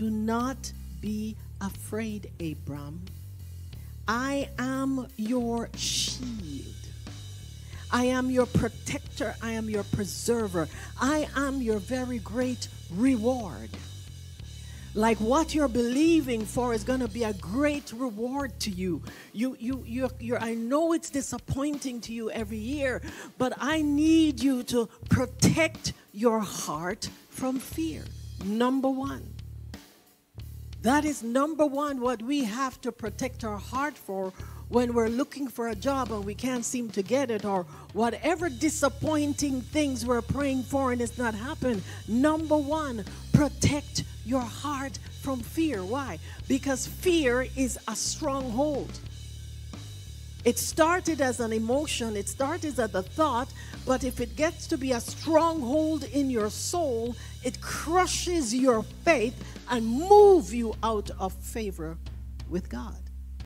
Do not be afraid, Abram. I am your shield. I am your protector. I am your preserver. I am your very great reward. Like what you're believing for is going to be a great reward to you. You, you, you, you I know it's disappointing to you every year, but I need you to protect your heart from fear. Number one. That is number one what we have to protect our heart for when we're looking for a job and we can't seem to get it, or whatever disappointing things we're praying for and it's not happening. Number one, protect your heart from fear. Why? Because fear is a stronghold. It started as an emotion, it started as a thought, but if it gets to be a stronghold in your soul, it crushes your faith and move you out of favor with God.